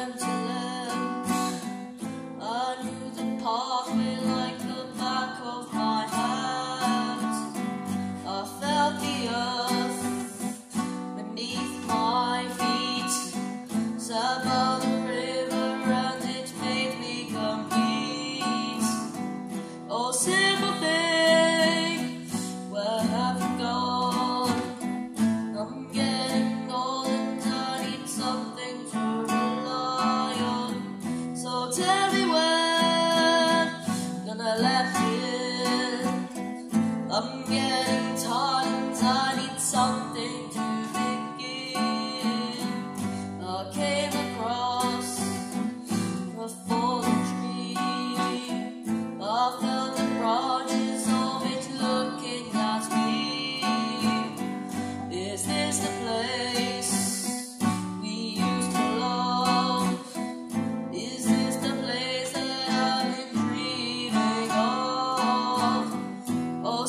began to something to begin. I came across a fallen tree. I felt the branches of it looking at me. Is this the place we used to love? Is this the place that I've been dreaming of? Oh,